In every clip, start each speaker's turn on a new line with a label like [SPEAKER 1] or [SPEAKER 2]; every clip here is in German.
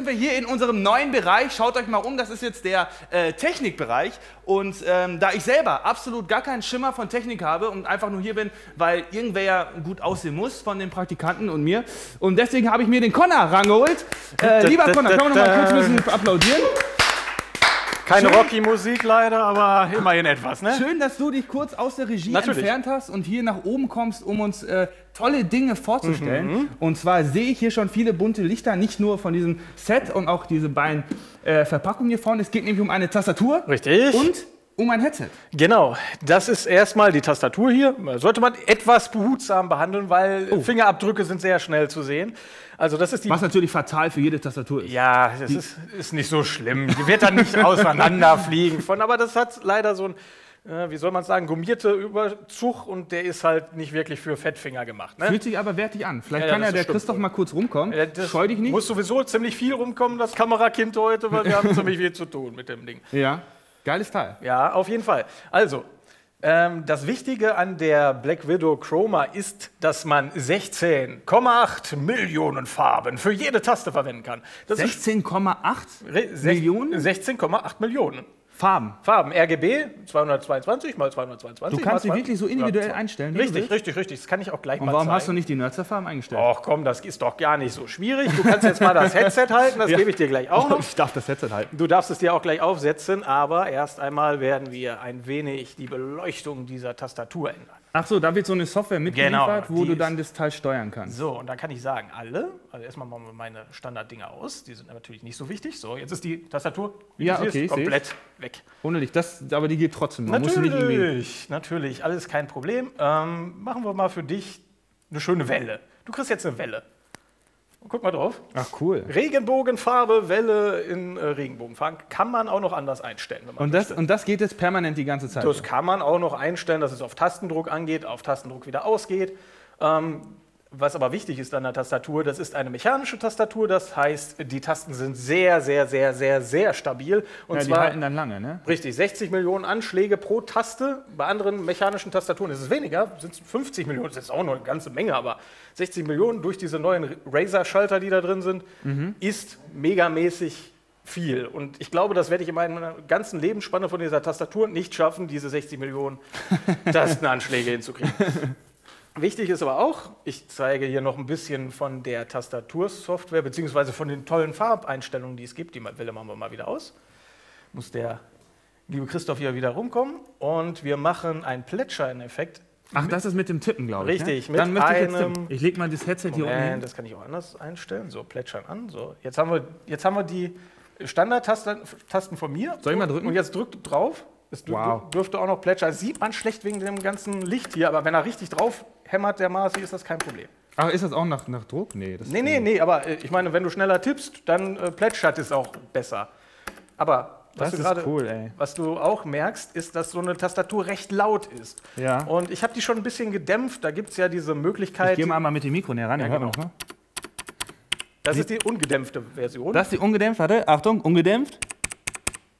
[SPEAKER 1] sind wir hier in unserem neuen Bereich. Schaut euch mal um, das ist jetzt der äh, Technikbereich. Und ähm, da ich selber absolut gar keinen Schimmer von Technik habe und einfach nur hier bin, weil irgendwer ja gut aussehen muss von den Praktikanten und mir. Und deswegen habe ich mir den Connor rangeholt. Äh, lieber Connor, können wir noch mal kurz ein bisschen applaudieren?
[SPEAKER 2] Keine Rocky-Musik leider, aber immerhin etwas, ne?
[SPEAKER 1] Schön, dass du dich kurz aus der Regie
[SPEAKER 2] Natürlich.
[SPEAKER 1] entfernt hast und hier nach oben kommst, um uns äh, tolle Dinge vorzustellen. Und zwar sehe ich hier schon viele bunte Lichter, nicht nur von diesem Set und auch diese beiden äh, Verpackungen hier vorne. Es geht nämlich um eine Tastatur
[SPEAKER 2] Richtig.
[SPEAKER 1] und um ein Headset.
[SPEAKER 2] Genau, das ist erstmal die Tastatur hier. Sollte man etwas behutsam behandeln, weil Fingerabdrücke sind sehr schnell zu sehen. Also das ist die
[SPEAKER 1] Was natürlich fatal für jede Tastatur ist.
[SPEAKER 2] Ja, das ist, ist nicht so schlimm. Die wird dann nicht auseinanderfliegen von, aber das hat leider so ein, äh, wie soll man sagen, gummierte Überzug und der ist halt nicht wirklich für Fettfinger gemacht. Ne?
[SPEAKER 1] Fühlt sich aber wertig an. Vielleicht
[SPEAKER 2] Ja, ja,
[SPEAKER 1] kann
[SPEAKER 2] das
[SPEAKER 1] ja der
[SPEAKER 2] stimmt
[SPEAKER 1] Christoph mal kurz rumkommen.
[SPEAKER 2] Das
[SPEAKER 1] Scheu dich nicht.
[SPEAKER 2] Muss sowieso ziemlich viel rumkommen, das Kamerakind heute, weil wir haben ziemlich viel zu tun mit dem Ding.
[SPEAKER 1] Ja, geiles Teil.
[SPEAKER 2] Ja, auf jeden Fall. Also, ähm, das Wichtige an der Black Widow Chroma ist, dass man 16,8 Millionen Farben für jede Taste verwenden kann. Das ist
[SPEAKER 1] 16,8
[SPEAKER 2] Re- sech-
[SPEAKER 1] Millionen
[SPEAKER 2] 16,8 Millionen.
[SPEAKER 1] Farben.
[SPEAKER 2] Farben, RGB 222 mal 222.
[SPEAKER 1] Du kannst sie wirklich so individuell einstellen.
[SPEAKER 2] Richtig, richtig, richtig. Das kann ich auch gleich
[SPEAKER 1] Und
[SPEAKER 2] mal
[SPEAKER 1] warum
[SPEAKER 2] zeigen.
[SPEAKER 1] hast du nicht die Nerdzer-Farben eingestellt?
[SPEAKER 2] Ach komm, das ist doch gar nicht so schwierig. Du kannst jetzt mal das Headset halten, das
[SPEAKER 1] Ja.
[SPEAKER 2] gebe ich dir gleich auch noch.
[SPEAKER 1] Ich darf das Headset halten.
[SPEAKER 2] Du darfst es dir auch gleich aufsetzen, aber erst einmal werden wir ein wenig die Beleuchtung dieser Tastatur ändern.
[SPEAKER 1] Ach so, da wird so eine Software mitgeliefert,
[SPEAKER 2] Genau,
[SPEAKER 1] wo du dann das Teil steuern kannst.
[SPEAKER 2] So, und dann kann ich sagen, alle, also erstmal machen wir meine Standarddinger aus, die sind natürlich nicht so wichtig. So, jetzt ist die Tastatur
[SPEAKER 1] Ja, okay,
[SPEAKER 2] komplett weg.
[SPEAKER 1] Ohne dich, das, aber die geht trotzdem. Man.
[SPEAKER 2] Natürlich, natürlich, alles kein Problem. Ähm, machen wir mal für dich eine schöne Welle. Du kriegst jetzt eine Welle. Guck mal drauf.
[SPEAKER 1] Ach cool.
[SPEAKER 2] Regenbogenfarbe, Welle in äh, Regenbogenfarben. Kann man auch noch anders einstellen. Wenn man
[SPEAKER 1] Und das,
[SPEAKER 2] möchte.
[SPEAKER 1] und das geht jetzt permanent die ganze Zeit.
[SPEAKER 2] das kann man auch noch einstellen, dass es auf Tastendruck angeht, auf Tastendruck wieder ausgeht. Ähm, was aber wichtig ist an der Tastatur, das ist eine mechanische Tastatur, das heißt, die Tasten sind sehr, sehr, sehr, sehr, sehr stabil. Und
[SPEAKER 1] ja, die
[SPEAKER 2] zwar
[SPEAKER 1] halten dann lange, ne?
[SPEAKER 2] Richtig, 60 Millionen Anschläge pro Taste. Bei anderen mechanischen Tastaturen ist es weniger, sind es 50 Millionen, das ist auch noch eine ganze Menge, aber 60 Millionen durch diese neuen Razer-Schalter, die da drin sind, ist megamäßig viel. Und ich glaube, das werde ich in meiner ganzen Lebensspanne von dieser Tastatur nicht schaffen, diese 60 Millionen Tastenanschläge hinzukriegen. Wichtig ist aber auch, ich zeige hier noch ein bisschen von der Tastatursoftware, beziehungsweise von den tollen Farbeinstellungen, die es gibt. Die Welle machen wir mal wieder aus. Muss der liebe Christoph hier wieder rumkommen. Und wir machen einen Plätschern-Effekt.
[SPEAKER 1] Ach, das ist mit dem Tippen, glaube ich.
[SPEAKER 2] Richtig,
[SPEAKER 1] ne?
[SPEAKER 2] mit
[SPEAKER 1] Dann möchte ich jetzt tippen. Ich leg mal das Headset hier unten hin.
[SPEAKER 2] das kann ich auch anders einstellen. So, plätschern an. So, jetzt haben wir, jetzt haben wir die Standardtasten Tasten von mir.
[SPEAKER 1] Soll ich mal drücken?
[SPEAKER 2] Und jetzt drückt drauf. Es
[SPEAKER 1] Wow.
[SPEAKER 2] dürfte auch noch plätschern. Das sieht man schlecht wegen dem ganzen Licht hier, aber wenn er richtig drauf hämmert, der Marci, ist das kein Problem.
[SPEAKER 1] Ach, ist das auch nach, nach Druck? Nee, das
[SPEAKER 2] Nee, nee, nee, aber äh, ich meine, wenn du schneller tippst, dann äh, plätschert es auch besser. Aber was
[SPEAKER 1] Das
[SPEAKER 2] du
[SPEAKER 1] ist
[SPEAKER 2] gerade-
[SPEAKER 1] cool,
[SPEAKER 2] was du auch merkst, ist, dass so eine Tastatur recht laut ist.
[SPEAKER 1] Ja.
[SPEAKER 2] Und ich habe die schon ein bisschen gedämpft. Da gibt es ja diese
[SPEAKER 1] Ich
[SPEAKER 2] Möglichkeit.
[SPEAKER 1] gehe mal einmal mit dem Mikro näher ran, ja,
[SPEAKER 2] genau.
[SPEAKER 1] noch, ne?
[SPEAKER 2] das ist die ungedämpfte Version.
[SPEAKER 1] Das ist die ungedämpft, warte, Achtung, ungedämpft.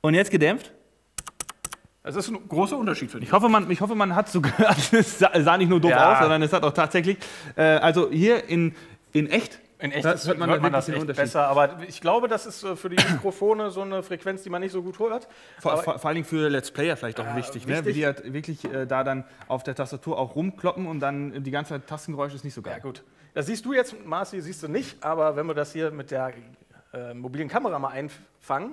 [SPEAKER 1] Und jetzt gedämpft.
[SPEAKER 2] Das ist ein großer Unterschied für dich.
[SPEAKER 1] Ich hoffe, man, ich hoffe, man hat so gehört, es sah, nicht nur doof
[SPEAKER 2] Ja.
[SPEAKER 1] aus, sondern es hat auch tatsächlich, äh, also hier in, in echt,
[SPEAKER 2] In echt
[SPEAKER 1] Da
[SPEAKER 2] ist-
[SPEAKER 1] hört man da wirklich
[SPEAKER 2] das echt besser. Aber ich glaube, das ist äh, für die Mikrofone so eine Frequenz, die man nicht so gut hört.
[SPEAKER 1] vor, vor, vor allen Dingen für Let's Player vielleicht auch wichtig, ne? wie
[SPEAKER 2] wichtig.
[SPEAKER 1] die halt wirklich äh, da dann auf der Tastatur auch rumkloppen und dann die ganze Zeit Tastengeräusche ist nicht so geil.
[SPEAKER 2] Ja, gut. Das siehst du jetzt, Marci, siehst du nicht, aber wenn wir das hier mit der äh, mobilen Kamera mal einfangen,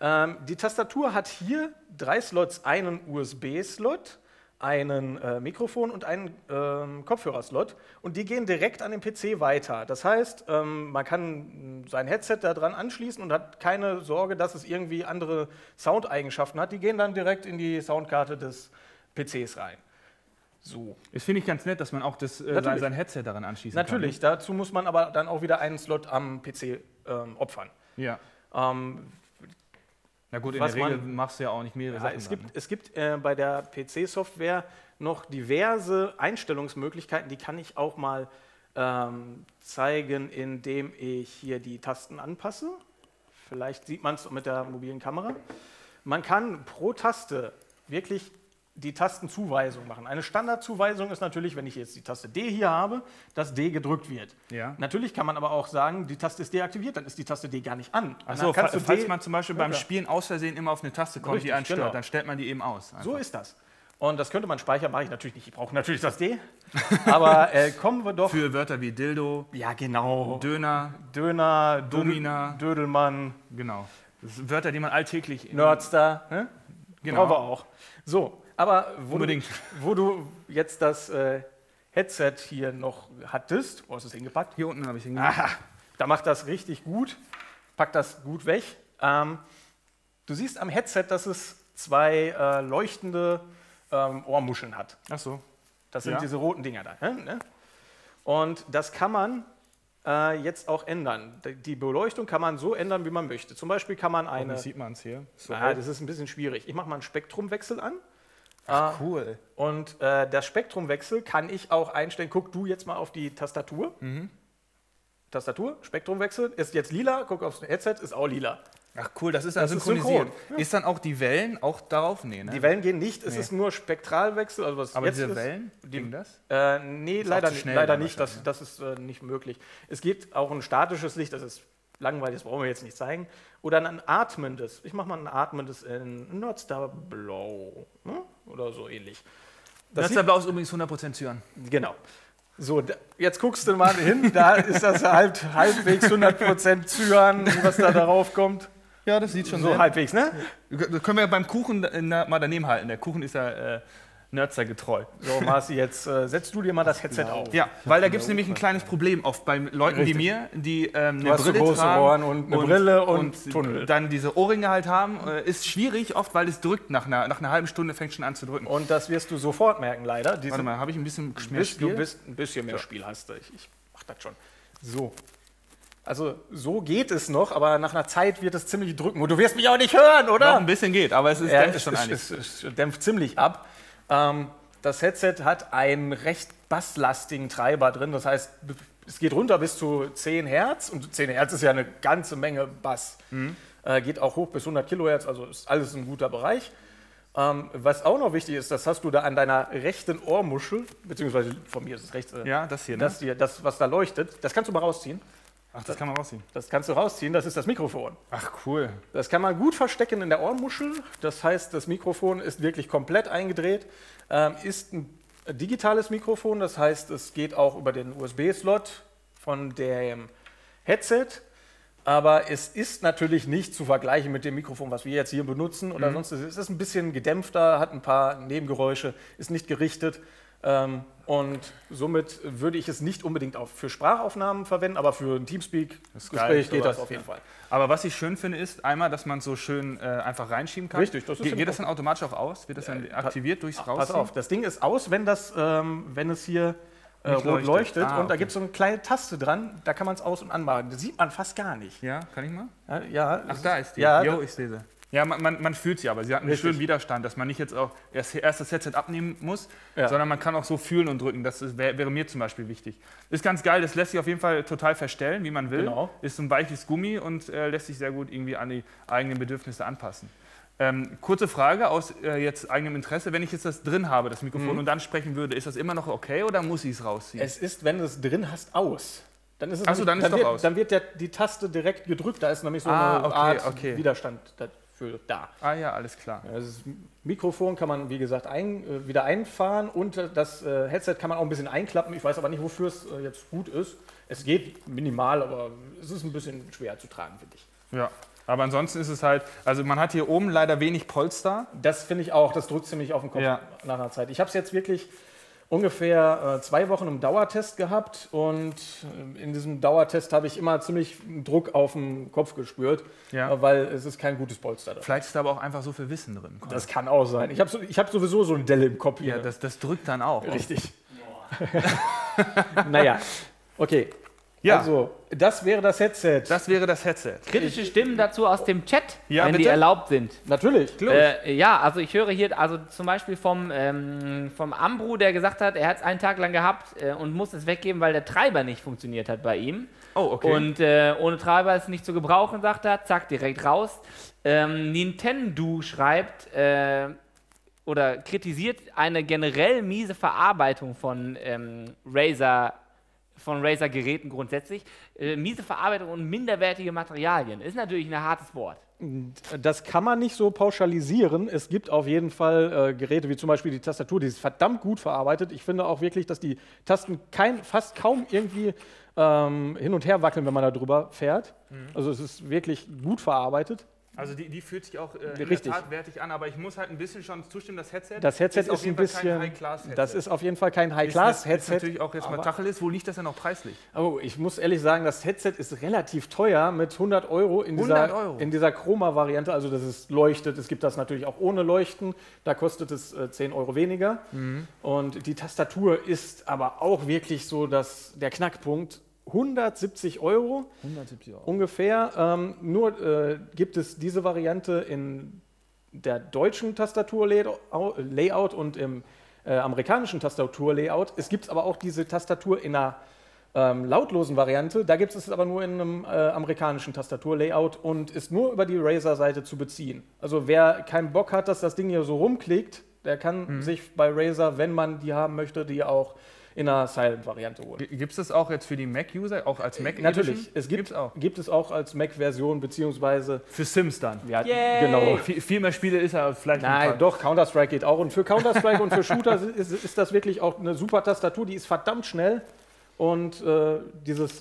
[SPEAKER 2] ähm, die Tastatur hat hier drei Slots, einen USB-Slot, einen äh, Mikrofon und einen ähm, Kopfhörerslot und die gehen direkt an den PC weiter. Das heißt, ähm, man kann mh, sein Headset da dran anschließen und hat keine Sorge, dass es irgendwie andere Soundeigenschaften hat. Die gehen dann direkt in die Soundkarte des PCs rein. So.
[SPEAKER 1] Das finde ich ganz nett, dass man auch das, äh, sein,
[SPEAKER 2] Natürlich.
[SPEAKER 1] sein Headset daran anschließen
[SPEAKER 2] Natürlich, dazu muss man aber dann auch wieder einen Slot am PC ähm, opfern.
[SPEAKER 1] kann. Ja. Na gut, in der Regel
[SPEAKER 2] man-
[SPEAKER 1] machst du ja auch nicht mehrere
[SPEAKER 2] ja,
[SPEAKER 1] Sachen.
[SPEAKER 2] es gibt, es gibt äh, bei der PC-Software noch diverse Einstellungsmöglichkeiten, die kann ich auch mal ähm, zeigen, indem ich hier die Tasten anpasse. Vielleicht sieht man es mit der mobilen Kamera. Man kann pro Taste wirklich die Tastenzuweisung machen. Eine Standardzuweisung ist natürlich, wenn ich jetzt die Taste D hier habe, dass D gedrückt wird.
[SPEAKER 1] Ja.
[SPEAKER 2] Natürlich kann man aber auch sagen, die Taste ist deaktiviert, dann ist die Taste D gar nicht an. Du
[SPEAKER 1] falls
[SPEAKER 2] D-
[SPEAKER 1] man zum Beispiel beim. Spielen aus Versehen immer auf eine Taste kommt,
[SPEAKER 2] Richtig,
[SPEAKER 1] die einen stört,
[SPEAKER 2] genau.
[SPEAKER 1] dann stellt man die eben aus.
[SPEAKER 2] So
[SPEAKER 1] einfach.
[SPEAKER 2] ist das. Und das könnte man speichern, mache ich natürlich nicht. Ich brauche natürlich das D. Aber äh, kommen wir doch.
[SPEAKER 1] Für Wörter wie Dildo,
[SPEAKER 2] ja, genau.
[SPEAKER 1] Döner,
[SPEAKER 2] Döner,
[SPEAKER 1] Domina.
[SPEAKER 2] Dödel, Dödelmann,
[SPEAKER 1] genau. Das sind Wörter, die man alltäglich.
[SPEAKER 2] Nerdstar. Ne?
[SPEAKER 1] Genau.
[SPEAKER 2] Brauchen wir auch. So, aber wo,
[SPEAKER 1] Unbedingt.
[SPEAKER 2] Du, wo du jetzt das äh, Headset hier noch hattest, wo hast du es hingepackt?
[SPEAKER 1] Hier unten habe ich hingemacht.
[SPEAKER 2] Aha, da macht das richtig gut. Pack das gut weg. Ähm, du siehst am Headset, dass es zwei äh, leuchtende ähm, Ohrmuscheln hat.
[SPEAKER 1] Achso.
[SPEAKER 2] Das sind
[SPEAKER 1] Ja.
[SPEAKER 2] diese roten Dinger da. ne? Und das kann man äh, jetzt auch ändern. Die Beleuchtung kann man so ändern, wie man möchte. Zum Beispiel kann man eine.
[SPEAKER 1] Wie sieht man es hier? So
[SPEAKER 2] Ah, das ist ein bisschen schwierig. Ich mache mal einen Spektrumwechsel an.
[SPEAKER 1] Cool.
[SPEAKER 2] Und äh, das Spektrumwechsel kann ich auch einstellen. Guck du jetzt mal auf die Tastatur.
[SPEAKER 1] Mhm.
[SPEAKER 2] Tastatur, Spektrumwechsel ist jetzt lila. Guck aufs Headset, ist auch lila.
[SPEAKER 1] Ach cool, das ist dann
[SPEAKER 2] Das ist
[SPEAKER 1] synchronisiert.
[SPEAKER 2] synchron.
[SPEAKER 1] Ist, dann auch die Wellen auch darauf? Nee, ne?
[SPEAKER 2] Die Wellen gehen nicht, es
[SPEAKER 1] Nee.
[SPEAKER 2] ist nur Spektralwechsel. Also was
[SPEAKER 1] Aber
[SPEAKER 2] jetzt
[SPEAKER 1] diese
[SPEAKER 2] ist,
[SPEAKER 1] Wellen,
[SPEAKER 2] die-
[SPEAKER 1] ging das?
[SPEAKER 2] Äh, nee,
[SPEAKER 1] auch
[SPEAKER 2] leider,
[SPEAKER 1] schnell
[SPEAKER 2] leider nicht. Das, das ist äh, nicht möglich. Es geht auch ein statisches Licht, das ist langweilig, das brauchen wir jetzt nicht zeigen. Oder ein atmendes. Ich mache mal ein atmendes in Nordstar Blau ne? Oder so ähnlich. Das
[SPEAKER 1] Das ist übrigens 100% Cyan.
[SPEAKER 2] genau. So, jetzt guckst du mal hin, da ist das halb, halbwegs 100% Cyan, was da darauf kommt.
[SPEAKER 1] Ja, das sieht schon
[SPEAKER 2] So halbwegs, ne?
[SPEAKER 1] Das können wir beim Kuchen mal daneben halten. Der Kuchen ist ja äh, Nerdster getreu.
[SPEAKER 2] So, Marci, jetzt äh, setzt du dir mal das Headset auf.
[SPEAKER 1] Ja, weil da gibt es nämlich ein kleines Problem oft bei Leuten
[SPEAKER 2] Richtig.
[SPEAKER 1] wie mir, die ähm, eine Brille
[SPEAKER 2] große
[SPEAKER 1] tragen
[SPEAKER 2] Ohren und eine Brille und Tunnel.
[SPEAKER 1] dann diese Ohrringe halt haben. Äh, ist schwierig oft, weil es drückt. Nach einer, nach einer halben Stunde fängt schon an zu drücken.
[SPEAKER 2] Und das wirst du sofort merken, leider. Diese
[SPEAKER 1] Warte mal, habe ich ein bisschen mehr
[SPEAKER 2] bist, du
[SPEAKER 1] Spiel?
[SPEAKER 2] bist ein bisschen mehr Spiel hast du. Ich, ich mach das schon. So. Also so geht es noch, aber nach einer Zeit wird es ziemlich drücken. Und du wirst mich auch nicht hören,
[SPEAKER 1] Noch
[SPEAKER 2] oder?
[SPEAKER 1] ein bisschen geht, aber es ist
[SPEAKER 2] Ja,
[SPEAKER 1] dämpft
[SPEAKER 2] es,
[SPEAKER 1] schon
[SPEAKER 2] es, es, es dämpft ziemlich ab. Ähm, das Headset hat einen recht basslastigen Treiber drin. Das heißt, es geht runter bis zu 10 Hertz. Und 10 Hertz ist ja eine ganze Menge Bass.
[SPEAKER 1] Mhm.
[SPEAKER 2] Äh, geht auch hoch bis 100 Kilohertz, also ist alles ein guter Bereich. Ähm, was auch noch wichtig ist, das hast du da an deiner rechten Ohrmuschel, beziehungsweise von mir ist es rechts, äh,
[SPEAKER 1] Ja, das hier, ne?
[SPEAKER 2] das, hier, das, was da leuchtet, das kannst du mal rausziehen.
[SPEAKER 1] Ach, das kann man rausziehen.
[SPEAKER 2] Das kannst du rausziehen, das ist das Mikrofon.
[SPEAKER 1] Ach, cool.
[SPEAKER 2] Das kann man gut verstecken in der Ohrmuschel. Das heißt, das Mikrofon ist wirklich komplett eingedreht. Ähm, ist ein digitales Mikrofon, das heißt, es geht auch über den USB-Slot von dem Headset. Aber es ist natürlich nicht zu vergleichen mit dem Mikrofon, was wir jetzt hier benutzen oder sonst. Es ist ein bisschen gedämpfter, hat ein paar Nebengeräusche, ist nicht gerichtet. Ähm, und somit würde ich es nicht unbedingt auch für Sprachaufnahmen verwenden, aber für ein Teamspeak-Gespräch geht das auf jeden
[SPEAKER 1] ja.
[SPEAKER 2] Fall.
[SPEAKER 1] Aber was ich schön finde, ist einmal, dass man es so schön äh, einfach reinschieben kann.
[SPEAKER 2] Richtig, das ist
[SPEAKER 1] Ge geht das dann automatisch auch aus? Wird das dann aktiviert durchs Rausziehen?
[SPEAKER 2] Pass auf, das Ding ist aus, wenn, das, ähm, wenn es hier äh, rot
[SPEAKER 1] leuchtet.
[SPEAKER 2] leuchtet.
[SPEAKER 1] Ah,
[SPEAKER 2] und da
[SPEAKER 1] okay.
[SPEAKER 2] gibt es so eine kleine Taste dran, da kann man es aus- und anmachen. Das sieht man fast gar nicht.
[SPEAKER 1] Ja, kann ich mal?
[SPEAKER 2] Ja, ja,
[SPEAKER 1] Ach, da ist die.
[SPEAKER 2] Ja,
[SPEAKER 1] jo,
[SPEAKER 2] da-
[SPEAKER 1] ich sehe sie. Ja, man, man, man fühlt sie aber. Sie hat einen
[SPEAKER 2] Richtig.
[SPEAKER 1] schönen Widerstand, dass man nicht jetzt auch erst, erst das Headset abnehmen muss,
[SPEAKER 2] Ja.
[SPEAKER 1] sondern man kann auch so fühlen und drücken. Das ist, wär, wäre mir zum Beispiel wichtig. Ist ganz geil, das lässt sich auf jeden Fall total verstellen, wie man will.
[SPEAKER 2] Genau.
[SPEAKER 1] Ist so ein weiches Gummi und äh, lässt sich sehr gut irgendwie an die eigenen Bedürfnisse anpassen. Ähm, kurze Frage aus äh, jetzt eigenem Interesse. Wenn ich jetzt das drin habe, das Mikrofon,
[SPEAKER 2] Mhm.
[SPEAKER 1] und dann sprechen würde, ist das immer noch okay oder muss ich es rausziehen?
[SPEAKER 2] es ist, wenn du es drin hast, aus. Dann ist es
[SPEAKER 1] Ach so,
[SPEAKER 2] nämlich-
[SPEAKER 1] dann ist doch
[SPEAKER 2] wird,
[SPEAKER 1] aus.
[SPEAKER 2] Dann wird der, die Taste direkt gedrückt, da ist nämlich so
[SPEAKER 1] Ah,
[SPEAKER 2] eine
[SPEAKER 1] okay,
[SPEAKER 2] Art
[SPEAKER 1] okay.
[SPEAKER 2] Widerstand dafür da.
[SPEAKER 1] ah ja, alles klar.
[SPEAKER 2] Ja, Das Mikrofon kann man, wie gesagt, ein, äh, wieder einfahren und äh, das äh, Headset kann man auch ein bisschen einklappen. Ich weiß aber nicht, wofür es jetzt gut ist. Es geht minimal, aber es ist ein bisschen schwer zu tragen, finde ich.
[SPEAKER 1] Ja. Aber ansonsten ist es halt, also man hat hier oben leider wenig Polster.
[SPEAKER 2] Das finde ich auch, das drückt ziemlich auf den Kopf
[SPEAKER 1] Ja.
[SPEAKER 2] nach einer Zeit. Ich habe es jetzt wirklich ungefähr äh, zwei Wochen im Dauertest gehabt und äh, in diesem Dauertest habe ich immer ziemlich Druck auf den Kopf gespürt,
[SPEAKER 1] Ja.
[SPEAKER 2] äh, weil es ist kein gutes Polster da.
[SPEAKER 1] Vielleicht ist da aber auch einfach so viel Wissen drin.
[SPEAKER 2] Das kann auch sein. Ich habe so, ich hab sowieso so eine Delle im Kopf hier.
[SPEAKER 1] ja, das, das drückt dann auch.
[SPEAKER 2] Richtig. naja, okay.
[SPEAKER 1] Ja.
[SPEAKER 2] Also, das wäre das Headset.
[SPEAKER 1] Das wäre das Headset.
[SPEAKER 3] Kritische Stimmen dazu aus dem Chat,
[SPEAKER 1] Ja,
[SPEAKER 3] wenn die
[SPEAKER 1] bitte.
[SPEAKER 3] erlaubt sind.
[SPEAKER 2] Natürlich.
[SPEAKER 3] Äh, ja, also ich höre hier, also zum Beispiel vom, ähm, vom Ambru, der gesagt hat, er hat es einen Tag lang gehabt äh, und muss es weggeben, weil der Treiber nicht funktioniert hat bei ihm.
[SPEAKER 1] Oh, okay.
[SPEAKER 3] Und äh, ohne Treiber ist nicht zu gebrauchen, sagt er. Zack, direkt raus. Ähm, Nintendo schreibt, äh, oder kritisiert eine generell miese Verarbeitung von ähm, Razer von Razer-Geräten grundsätzlich. Äh, miese Verarbeitung und minderwertige Materialien ist natürlich ein hartes Wort.
[SPEAKER 2] Das kann man nicht so pauschalisieren. Es gibt auf jeden Fall äh, Geräte wie zum Beispiel die Tastatur, die ist verdammt gut verarbeitet. Ich finde auch wirklich, dass die Tasten kein, fast kaum irgendwie ähm, hin und her wackeln, wenn man da drüber fährt. Mhm. Also es ist wirklich gut verarbeitet.
[SPEAKER 1] Also die, die fühlt sich auch äh,
[SPEAKER 2] Richtig.
[SPEAKER 1] wertig an, aber ich muss halt ein bisschen schon zustimmen, das Headset,
[SPEAKER 2] das Headset ist, ist ein bisschen, das ist auf jeden Fall kein High-Class-Headset.
[SPEAKER 1] Ist natürlich auch jetzt mal Tacheles, wo liegt das denn noch preislich?
[SPEAKER 2] Oh, ich muss ehrlich sagen, das Headset ist relativ teuer mit 100 Euro in
[SPEAKER 1] 100 dieser, Euro.
[SPEAKER 2] in dieser Chroma-Variante, also das ist leuchtet, es gibt das natürlich auch ohne Leuchten, da kostet es äh, 10 Euro weniger mhm. und die Tastatur ist aber auch wirklich so dass der Knackpunkt, 170 Euro,
[SPEAKER 1] 170 Euro.
[SPEAKER 2] ungefähr. Ähm, nur äh, gibt es diese Variante in der deutschen Tastaturlayout und im äh, amerikanischen Tastaturlayout. Es gibt aber auch diese Tastatur in einer ähm, lautlosen Variante. Da gibt es es aber nur in einem äh, amerikanischen Tastaturlayout und ist nur über die Razer-Seite zu beziehen. Also wer keinen Bock hat, dass das Ding hier so rumklickt, der kann mhm. sich bei Razer, wenn man die haben möchte, die auch in einer Silent-Variante holen.
[SPEAKER 1] Gibt es das auch jetzt für die Mac-User, auch als Mac
[SPEAKER 2] Natürlich, es gibt, auch. gibt es auch als Mac-Version, beziehungsweise...
[SPEAKER 1] Für Sims dann?
[SPEAKER 2] Ja, Yay. genau.
[SPEAKER 1] Viel, viel, mehr Spiele ist er vielleicht
[SPEAKER 2] Nein, doch, Counter-Strike geht auch. Und für Counter-Strike und für Shooter ist, ist, das wirklich auch eine super Tastatur, die ist verdammt schnell. Und äh, dieses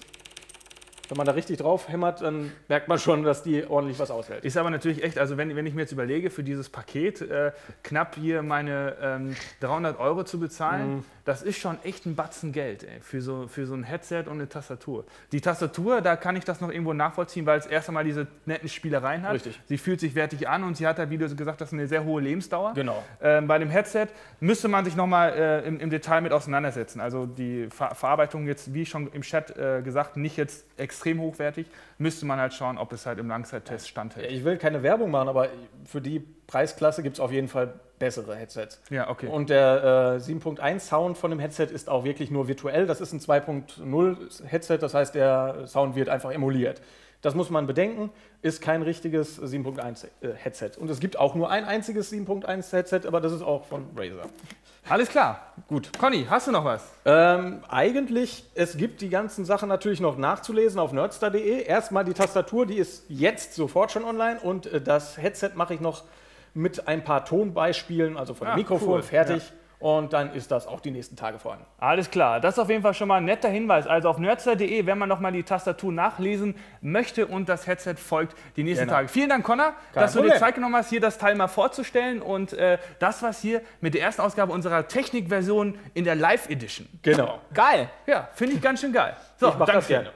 [SPEAKER 2] wenn man da richtig drauf hämmert, dann merkt man schon, dass die ordentlich was aushält.
[SPEAKER 1] Ist aber natürlich echt, also wenn, wenn ich mir jetzt überlege, für dieses Paket äh, knapp hier meine ähm, 300 Euro zu bezahlen, mm. das ist schon echt ein Batzen Geld ey, für, so, für so ein Headset und eine Tastatur. Die Tastatur, da kann ich das noch irgendwo nachvollziehen, weil es erst einmal diese netten Spielereien hat.
[SPEAKER 2] Richtig.
[SPEAKER 1] Sie fühlt sich wertig an und sie hat ja, wie du gesagt hast, eine sehr hohe Lebensdauer.
[SPEAKER 2] Genau.
[SPEAKER 1] Ähm, bei dem Headset müsste man sich nochmal äh, im, im, Detail mit auseinandersetzen. Also die Ver Verarbeitung jetzt, wie schon im Chat äh, gesagt, nicht jetzt extrem extrem hochwertig. Müsste man halt schauen, ob es halt im Langzeittest standhält.
[SPEAKER 2] Ich will keine Werbung machen, aber für die Preisklasse gibt es auf jeden Fall bessere Headsets.
[SPEAKER 1] Ja, okay.
[SPEAKER 2] Und der äh, 7.1 Sound von dem Headset ist auch wirklich nur virtuell. Das ist ein 2.0 Headset, das heißt, der Sound wird einfach emuliert. Das muss man bedenken, ist kein richtiges 7.1 äh, Headset. Und es gibt auch nur ein einziges 7.1 Headset, aber das ist auch von Razer.
[SPEAKER 1] Alles klar. Gut. Conny, hast du noch was?
[SPEAKER 2] Ähm, eigentlich, es gibt die ganzen Sachen natürlich noch nachzulesen auf nerdstar.de. Erstmal die Tastatur, die ist jetzt sofort schon online und äh, das Headset mache ich noch mit ein paar Tonbeispielen, also von dem ah, Mikrofon cool. fertig. Ja. Und dann ist das auch die nächsten Tage vorhanden.
[SPEAKER 1] Alles klar, das ist auf jeden Fall schon mal ein netter Hinweis. Also auf nerdstar.de, wenn man nochmal die Tastatur nachlesen möchte und das Headset folgt die nächsten genau. Tage. Vielen Dank, Connor, Kein dass Problem. du dir Zeit genommen hast, hier das Teil mal vorzustellen. Und äh, das war's hier mit der ersten Ausgabe unserer Technikversion in der Live Edition.
[SPEAKER 2] Genau.
[SPEAKER 1] Geil. Ja, finde ich ganz schön geil.
[SPEAKER 2] So, ich mach das gerne.